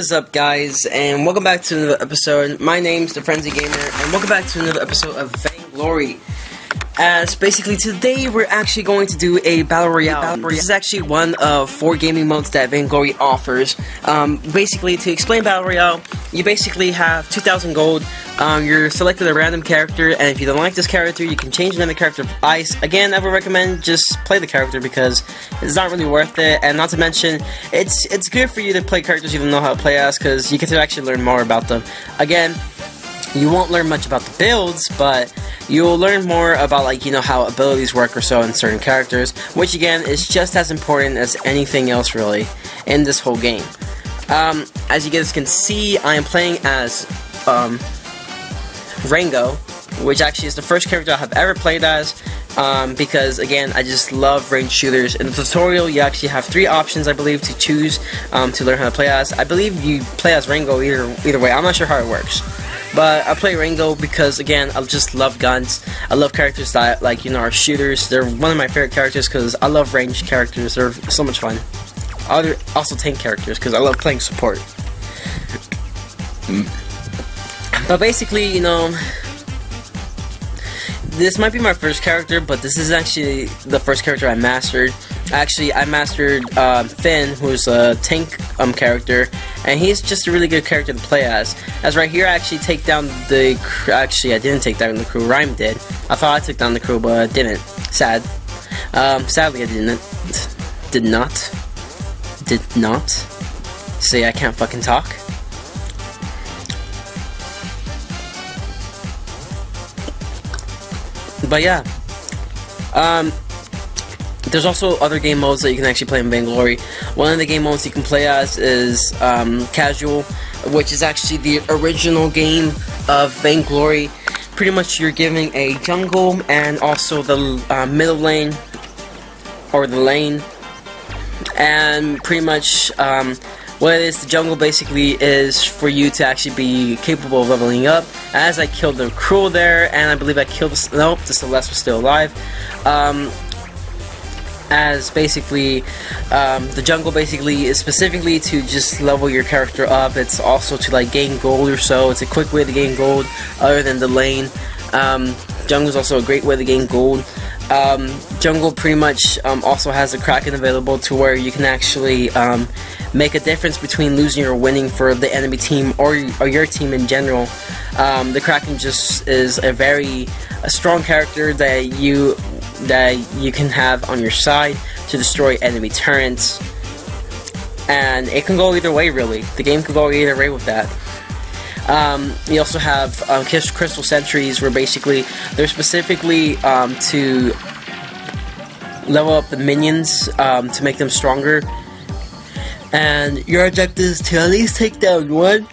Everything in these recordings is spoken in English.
Is up, guys, and welcome back to another episode. My name's the Frenzy Gamer, and welcome back to another episode of Vainglory. As basically today, we're actually going to do a battle royale. Battle royale. This is actually one of four gaming modes that Vainglory offers. Um, basically, to explain battle royale, you basically have 2,000 gold. Um, you're selected a random character, and if you don't like this character, you can change another character of ice. Again, I would recommend just play the character because it's not really worth it, and not to mention, it's it's good for you to play characters you don't know how to play as because you get to actually learn more about them. Again, you won't learn much about the builds, but you'll learn more about like you know how abilities work or so in certain characters, which again is just as important as anything else really in this whole game. Um, as you guys can see, I am playing as um, Ringo, which actually is the first character I have ever played as. Um, because again, I just love range shooters. In the tutorial, you actually have three options, I believe, to choose um, to learn how to play as. I believe you play as Ringo either either way. I'm not sure how it works. But I play Ringo because, again, I just love guns. I love characters that, like, you know, are shooters. They're one of my favorite characters because I love ranged characters. They're so much fun. Other, also tank characters because I love playing support. But basically, you know, this might be my first character, but this is actually the first character I mastered. Actually, I mastered uh, Phinn, who's a tank um, character, and he's just a really good character to play as. As right here, I actually take down the Krul. actually I didn't take down the Krul. Reim did. I thought I took down the Krul, but I didn't. Sad. Um, sadly, I didn't. Did not. Did not. See, I can't fucking talk. But yeah. Um, there's also other game modes that you can actually play in Vainglory. One of the game modes you can play as is um, Casual, which is actually the original game of Vainglory. Pretty much you're giving a jungle and also the uh, middle lane, or the lane, and pretty much um, what it is, the jungle basically is for you to actually be capable of leveling up. As I killed the Krul there, and I believe I killed the, nope, the Celeste was still alive. Um, as basically um, the jungle basically is specifically to just level your character up. It's also to like gain gold or so. It's a quick way to gain gold other than the lane. Um, jungle is also a great way to gain gold. Um, jungle pretty much um, also has a kraken available to where you can actually um, make a difference between losing or winning for the enemy team or, or your team in general. Um, the kraken just is a very a strong character that you that you can have on your side to destroy enemy turrets. And it can go either way, really. The game can go either way with that. Um, you also have um, Crystal Sentries, where basically they're specifically um, to level up the minions um, to make them stronger. And your objective is to at least take down one.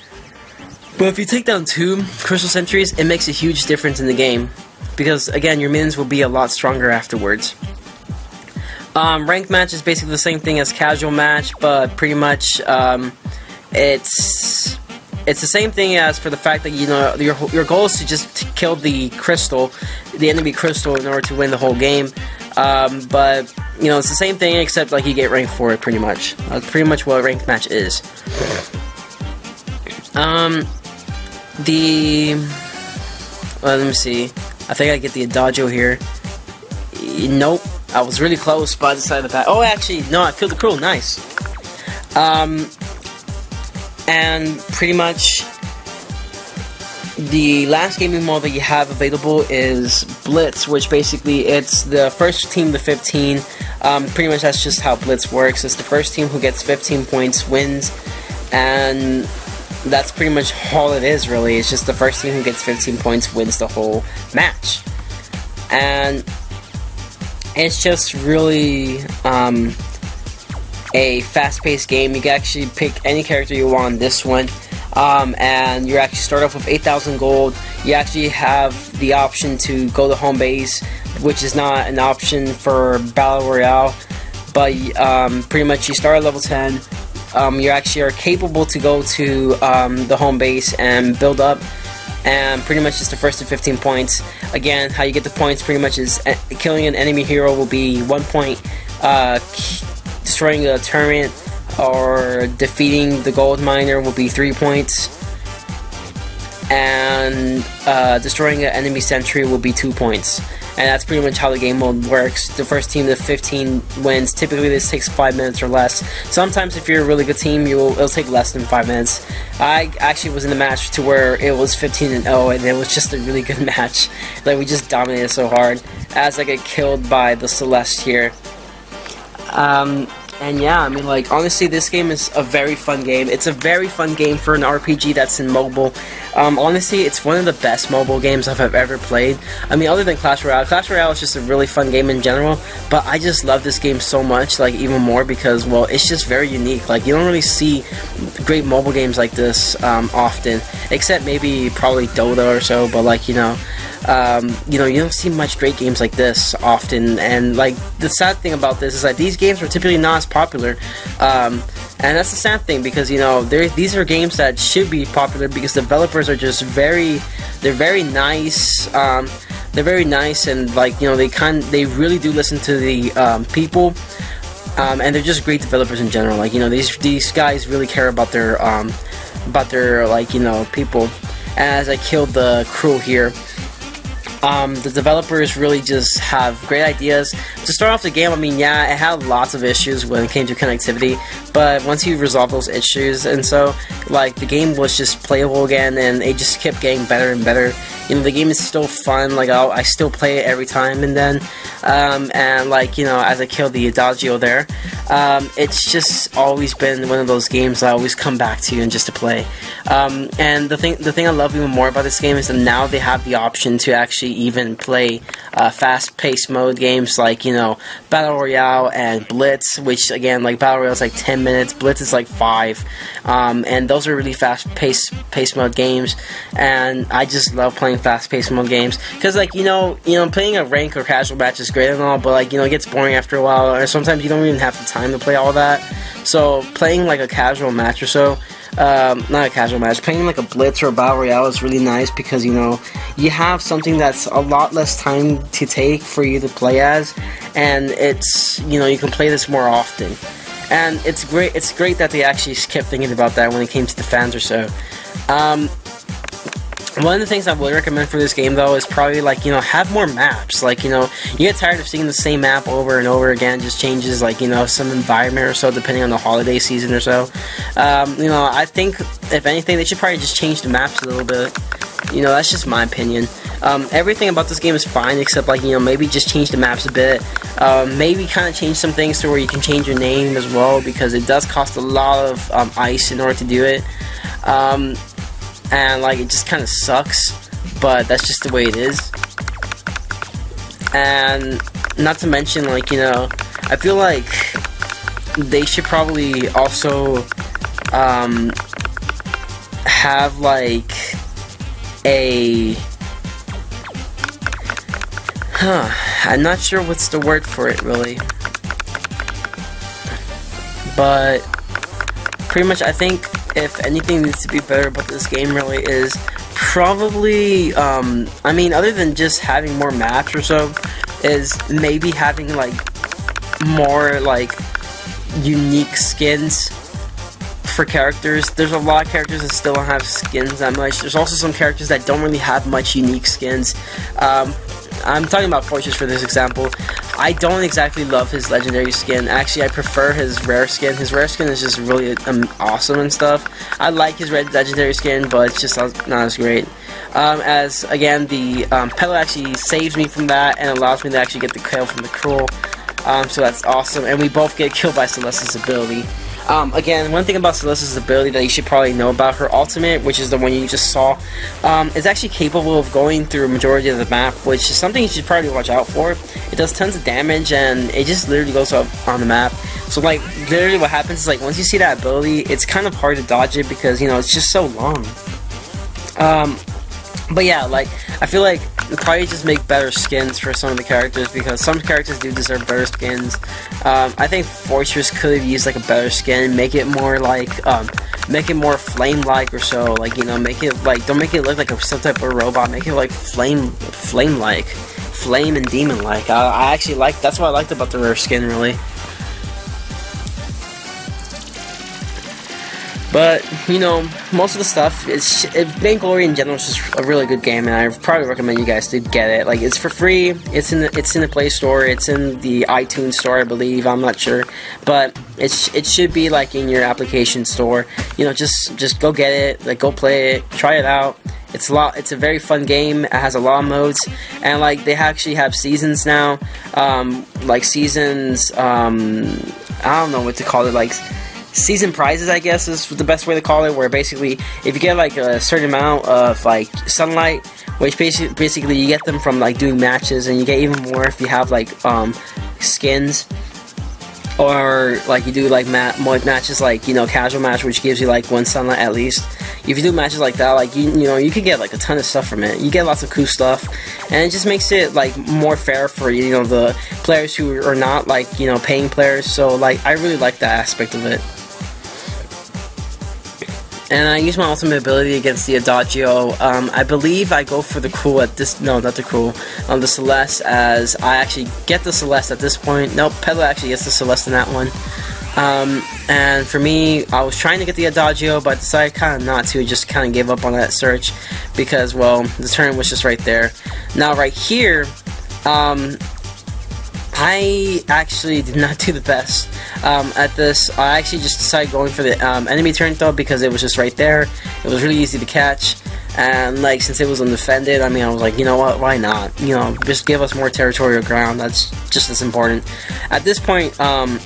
But if you take down two Crystal Sentries, it makes a huge difference in the game because again, your minions will be a lot stronger afterwards. Um, ranked match is basically the same thing as casual match, but pretty much um, it's it's the same thing as for the fact that you know your your goal is to just kill the crystal, the enemy crystal, in order to win the whole game. Um, but you know it's the same thing except like you get ranked for it pretty much. That's pretty much what a ranked match is. Um, the well, let me see. I think I get the Adagio here. Nope. I was really close, but I decided to Oh, actually, no, I killed the Krul. Nice. Um, and pretty much the last gaming mode that you have available is Blitz, which basically it's the first team to 15. Um, pretty much that's just how Blitz works. It's the first team who gets 15 points wins, and that's pretty much all it is, really. It's just the first team who gets 15 points wins the whole match. And it's just really um, a fast paced game. You can actually pick any character you want this one. Um, and you actually start off with 8,000 gold. You actually have the option to go to home base, which is not an option for Battle Royale. But um, pretty much you start at level 10, um, you actually are capable to go to um, the home base and build up and pretty much just the first to 15 points. Again, how you get the points pretty much is uh, killing an enemy hero will be one point, uh, destroying a turret or defeating the gold miner will be 3 points, and uh, destroying an enemy sentry will be 2 points. And that's pretty much how the game mode works. The first team to 15 wins. Typically, this takes 5 minutes or less. Sometimes, if you're a really good team, you will, it'll take less than 5 minutes. I actually was in a match to where it was 15 and 0, and it was just a really good match. Like, we just dominated so hard. As I get killed by the Celeste here. Um, and yeah, I mean, like, honestly, this game is a very fun game. It's a very fun game for an RPG that's in mobile. Um, honestly, it's one of the best mobile games I've ever played. I mean, other than Clash Royale. Clash Royale is just a really fun game in general, but I just love this game so much, like, even more because, well, it's just very unique. Like, you don't really see great mobile games like this um, often, except maybe probably Dota or so, but, like, you know, um, you know, you don't see much great games like this often. And like the sad thing about this is that these games are typically not as popular. Um, and that's the sad thing because you know these are games that should be popular because developers are just very, they're very nice. Um, they're very nice and like you know they kind they really do listen to the um, people. Um, and they're just great developers in general. Like you know, these these guys really care about their um, about their like you know people. As I killed the Krul here, um, the developers really just have great ideas. To start off the game, I mean, yeah, it had lots of issues when it came to connectivity, but once you resolve those issues, and so, like, the game was just playable again, and it just kept getting better and better. You know, the game is still fun, like, I'll, i still play it every time and then, um, and, like, you know, as I kill the Adagio there, um, it's just always been one of those games I always come back to and just to play. Um, and the thing, the thing I love even more about this game is that now they have the option to actually even play uh, fast-paced mode games like you know Battle Royale and Blitz, which again like Battle Royale is like 10 minutes, Blitz is like five, um, and those are really fast-paced pace mode games. And I just love playing fast-paced mode games because like you know you know playing a rank or casual match is great and all, but like you know it gets boring after a while, or sometimes you don't even have the time to play all that. So playing like a casual match or so um, not a casual match, playing like a Blitz or a Battle Royale is really nice because, you know, you have something that's a lot less time to take for you to play as, and it's, you know, you can play this more often. And it's great, it's great that they actually kept thinking about that when it came to the fans or so. Um, one of the things I would recommend for this game, though, is probably like you know have more maps. Like you know, you get tired of seeing the same map over and over again. Just changes like you know some environment or so, depending on the holiday season or so. Um, you know, I think if anything, they should probably just change the maps a little bit. You know, that's just my opinion. Um, everything about this game is fine, except like you know maybe just change the maps a bit. Um, maybe kind of change some things to where you can change your name as well, because it does cost a lot of um, ice in order to do it. Um, and like it just kind of sucks, but that's just the way it is. And not to mention, like you know, I feel like they should probably also um, have like a huh i'm not sure what's the word for it really but pretty much i think if anything needs to be better about this game really is probably, um, I mean, other than just having more maps or so, is maybe having like more like unique skins for characters. There's a lot of characters that still don't have skins that much. There's also some characters that don't really have much unique skins. Um, I'm talking about Fortress for this example. I don't exactly love his legendary skin. Actually, I prefer his rare skin. His rare skin is just really um, awesome and stuff. I like his red legendary skin, but it's just not as great. Um, as, again, the um, actually saves me from that and allows me to actually get the kill from the Krul. Um, so that's awesome. And we both get killed by Celeste's ability. Um, again, one thing about Celeste's ability that you should probably know about her ultimate, which is the one you just saw, um, is actually capable of going through a majority of the map, which is something you should probably watch out for. It does tons of damage, and it just literally goes up on the map. So, like, literally what happens is, like, once you see that ability, it's kind of hard to dodge it because, you know, it's just so long. Um, but yeah, like, I feel like probably just make better skins for some of the characters because some characters do deserve better skins. Um, I think Fortress could have used like a better skin, make it more like, um, make it more flame-like or so. Like you know, make it like don't make it look like a, some type of robot. Make it like flame, flame-like, flame and demon-like. I, I actually like that's what I liked about the rare skin really. But you know, most of the stuff is it, Vainglory in general is just a really good game, and I probably recommend you guys to get it. Like it's for free. It's in the it's in the Play Store. It's in the iTunes Store, I believe. I'm not sure, but it's it should be like in your application store. You know, just just go get it. Like go play it. Try it out. It's a lot. It's a very fun game. It has a lot of modes, and like they actually have seasons now. Um, like seasons. Um, I don't know what to call it. Like season prizes, I guess is the best way to call it. Where basically, if you get like a certain amount of like sunlight, which basically basically you get them from like doing matches, and you get even more if you have like um, skins or like you do like mat matches like you know casual match which gives you like one sunlight at least if you do matches like that, like you, you know, you can get like a ton of stuff from it. You get lots of cool stuff, and it just makes it like more fair for you know the players who are not like you know paying players. So like I really like that aspect of it. And I use my ultimate ability against the Adagio. Um, I believe I go for the Krul at this. No, not the Krul. On the Celeste, as I actually get the Celeste at this point. Nope, Petal actually gets the Celeste in that one. Um, and for me, I was trying to get the Adagio, but decided kind of not to. Just kind of gave up on that search because, well, the turn was just right there. Now, right here, um, I actually did not do the best um, at this. I actually just decided going for the um, enemy turn though because it was just right there. It was really easy to catch. And like since it was undefended, I mean, I was like, you know what? Why not? You know, just give us more territorial ground. That's just as important. At this point, um,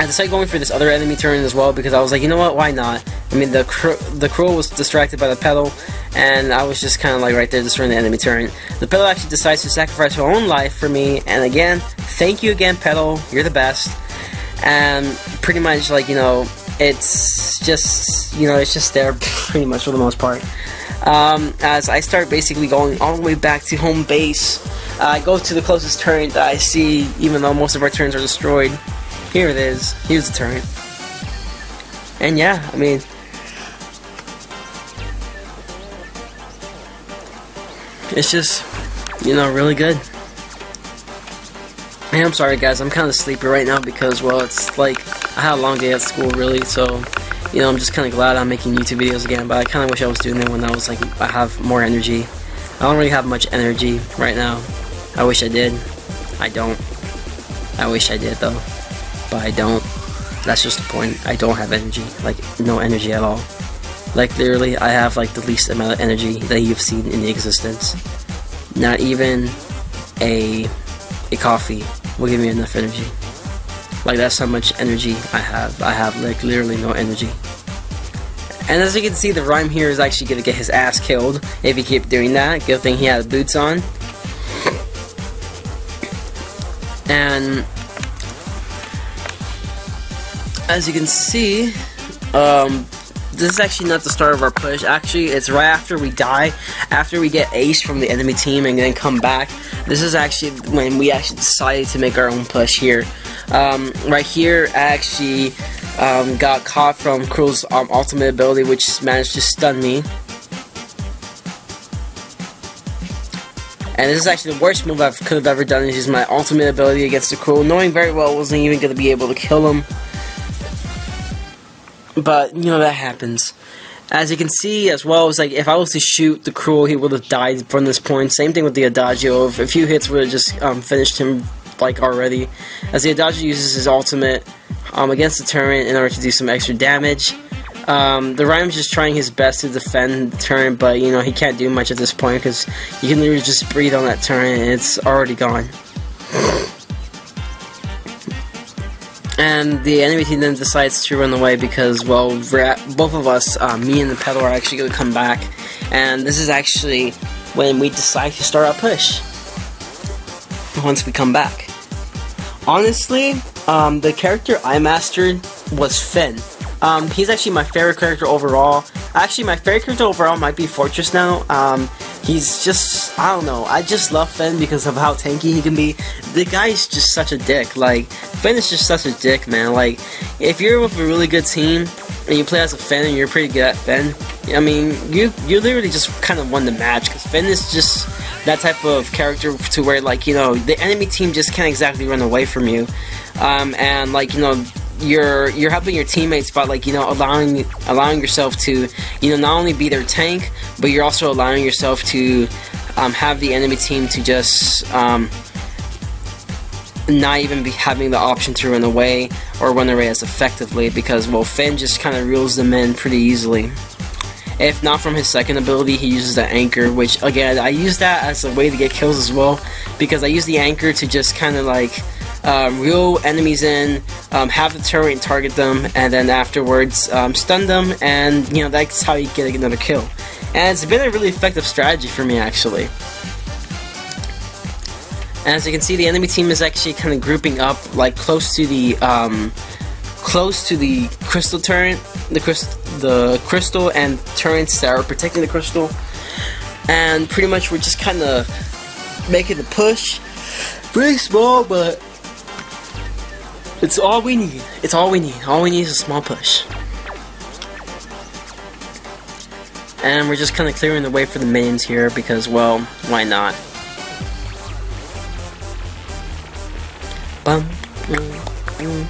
I decided going for this other enemy turn as well because I was like, you know what, why not? I mean, the cr the Krul was distracted by the Petal, and I was just kind of like right there destroying the enemy turn. The Petal actually decides to sacrifice her own life for me, and again, thank you again, Petal, you're the best. And pretty much, like, you know, it's just, you know, it's just there pretty much for the most part. Um, as I start basically going all the way back to home base, I go to the closest turret that I see, even though most of our turns are destroyed. Here it is. Here's the turret. And yeah, I mean... It's just, you know, really good. I'm sorry guys, I'm kind of sleepy right now because, well, it's like, I had a long day at school really, so, you know, I'm just kind of glad I'm making YouTube videos again, but I kind of wish I was doing it when I was like, I have more energy. I don't really have much energy right now. I wish I did. I don't. I wish I did though but I don't. That's just the point. I don't have energy, like no energy at all. Like literally, I have like the least amount of energy that you've seen in the existence. Not even a a coffee will give me enough energy. Like that's how much energy I have. I have like literally no energy. And as you can see, the Reim here is actually gonna get his ass killed if he keep doing that. Good thing he has boots on. And as you can see, um, this is actually not the start of our push. Actually, it's right after we die, after we get ace from the enemy team and then come back. This is actually when we actually decided to make our own push here. Um, right here, I actually um, got caught from Krul's um, ultimate ability, which managed to stun me. And this is actually the worst move I could have ever done, is use my ultimate ability against the Krul, knowing very well I wasn't even going to be able to kill him. But, you know, that happens. As you can see, as well, as like if I was to shoot the Krul, he would have died from this point. Same thing with the Adagio. If a few hits would have just um, finished him, like, already. As the Adagio uses his ultimate um, against the turret in order to do some extra damage. Um, the Reim's just trying his best to defend the turret, but, you know, he can't do much at this point because you can literally just breathe on that turret and it's already gone. And the enemy team then decides to run away because, well, both of us, uh, me and the Petal, are actually going to come back. And this is actually when we decide to start our push. Once we come back. Honestly, um, the character I mastered was Phinn. Um, he's actually my favorite character overall. Actually, my favorite character overall might be Fortress now. Um, he's just, I don't know, I just love Phinn because of how tanky he can be. The guy's just such a dick. Like, Phinn is just such a dick, man. Like, if you're with a really good team and you play as a Phinn and you're pretty good at Phinn, I mean, you you literally just kind of won the match because Phinn is just that type of character to where, like, you know, the enemy team just can't exactly run away from you. Um, and, like, you know, you're you're helping your teammates by like you know allowing allowing yourself to you know not only be their tank, but you're also allowing yourself to um, have the enemy team to just um, not even be having the option to run away or run away as effectively because well Phinn just kind of reels them in pretty easily. If not from his second ability, he uses the anchor, which again I use that as a way to get kills as well because I use the anchor to just kind of like um, reel enemies in, um, have the turret target them, and then afterwards um, stun them, and you know that's how you get another kill. And it's been a really effective strategy for me actually. And as you can see, the enemy team is actually kind of grouping up, like close to the um, close to the crystal turret, the crystal, the crystal and turrets that are protecting the crystal. And pretty much we're just kind of making the push. Very small, but it's all we need. It's all we need. All we need is a small push. And we're just kind of clearing the way for the minions here because, well, why not? Bum, boom, boom,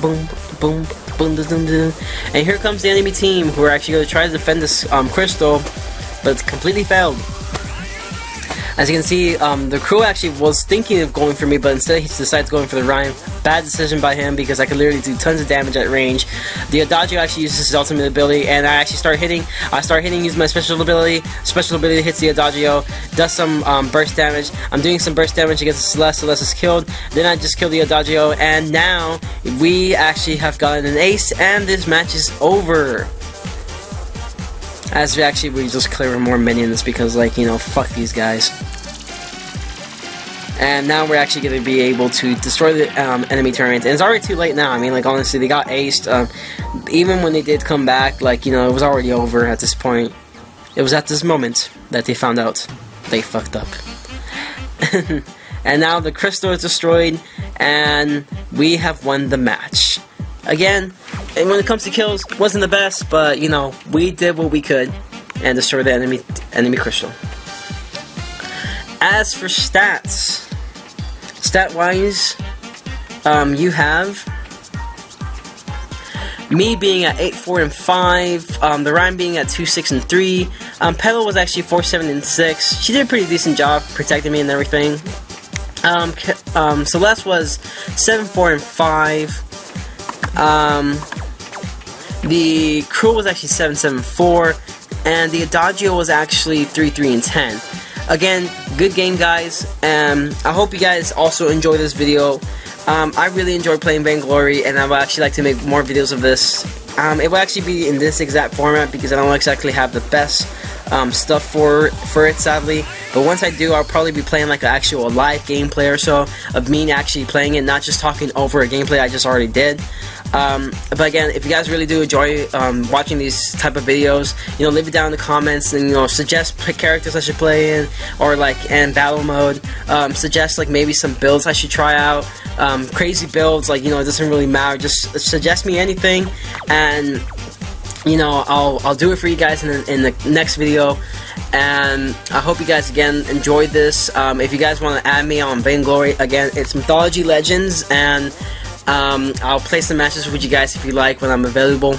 boom, boom, boom, boom, And here comes the enemy team who are actually going to try to defend this um, crystal, but it's completely failed. As you can see, um, the Krul actually was thinking of going for me, but instead he decides going for the Reim. Bad decision by him because I could literally do tons of damage at range. The Adagio actually uses his ultimate ability, and I actually start hitting. I start hitting using my special ability. Special ability hits the Adagio, does some um, burst damage. I'm doing some burst damage against the Celeste. Celeste is killed. Then I just kill the Adagio, and now we actually have gotten an ace, and this match is over. As we actually, we just clear more minions because, like, you know, fuck these guys. And now we're actually going to be able to destroy the um, enemy turrets. And it's already too late now. I mean, like, honestly, they got aced. Um, even when they did come back, like, you know, it was already over at this point. It was at this moment that they found out they fucked up. and now the crystal is destroyed, and we have won the match. Again, and when it comes to kills, wasn't the best, but you know, we did what we could and destroyed the enemy enemy crystal. As for stats, stat wise, um, you have me being at 8, 4, and 5, um, the Reim being at 2, 6, and 3. Um, was actually 4, 7, and 6. She did a pretty decent job protecting me and everything. Um, um, Celeste was 7, 4, and 5. Um, the Krul was actually 774, and the Adagio was actually 3, 3, and 10. Again, good game, guys, and I hope you guys also enjoy this video. Um, I really enjoy playing Vainglory, and I would actually like to make more videos of this. Um, it will actually be in this exact format because I don't exactly have the best um, stuff for for it, sadly. But once I do, I'll probably be playing like an actual live gameplay or so of me actually playing it, not just talking over a gameplay I just already did. Um, but again, if you guys really do enjoy um, watching these type of videos, you know, leave it down in the comments and you know suggest characters I should play in or like in battle mode. Um, suggest like maybe some builds I should try out. Um, crazy builds, like you know, it doesn't really matter. Just suggest me anything, and you know, I'll I'll do it for you guys in the, in the next video. And I hope you guys again enjoyed this. Um, if you guys want to add me on Vainglory, again, it's Mythology Legends and. Um, I'll play some matches with you guys if you like when I'm available.